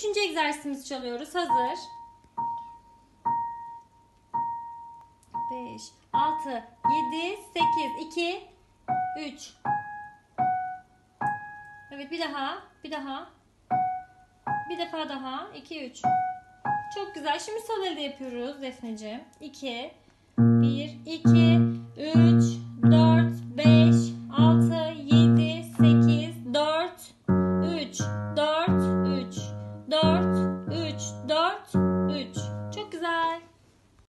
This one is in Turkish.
Üçüncü egzersizimizi çalıyoruz. Hazır. 5, 6, 7, 8, 2, 3. Evet bir daha. Bir daha. Bir defa daha. 2, 3. Çok güzel. Şimdi sol elde yapıyoruz Defneciğim. 2, 1, 2, 3, 4, 3, 4, 3.